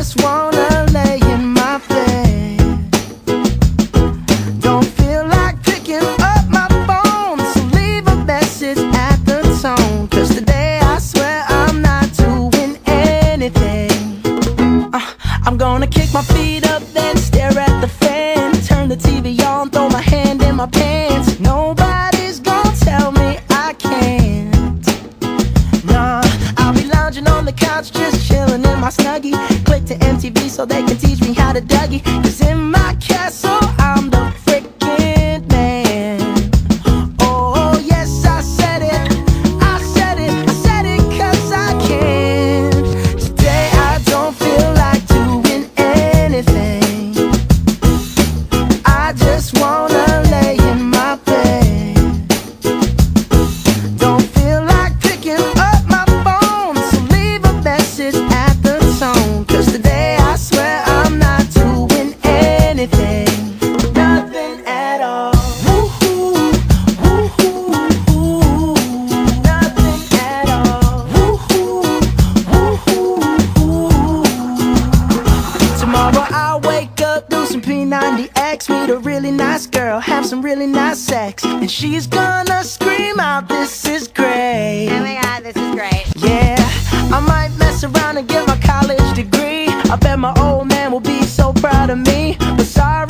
just wanna lay in my bed. Don't feel like picking up my phone, so leave a message at the tone. Cause today I swear I'm not doing anything. Uh, I'm gonna kick my feet up, and stare at just chilling in my snuggie. Click to MTV so they can teach me how to Dougie. Cause in my castle, P90X, meet a really nice girl, have some really nice sex, and she's gonna scream out, "This is great." Oh my god, this is great. Yeah, I might mess around and get my college degree. I bet my old man will be so proud of me. But sorry,